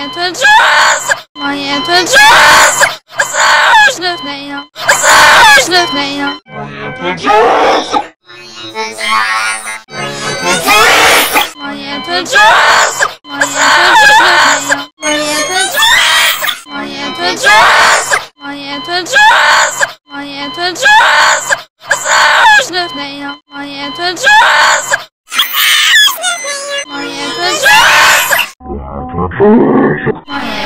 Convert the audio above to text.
To jazz! Moje to jazz! Straszne w nejo! Straszne w nejo! Moje to jazz! Moje to jazz! Moje to jazz! Moje to jazz! Moje to jazz! Straszne w nejo! Moje to jazz! Moje to jazz! Moje